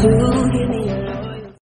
to give me your loyalty.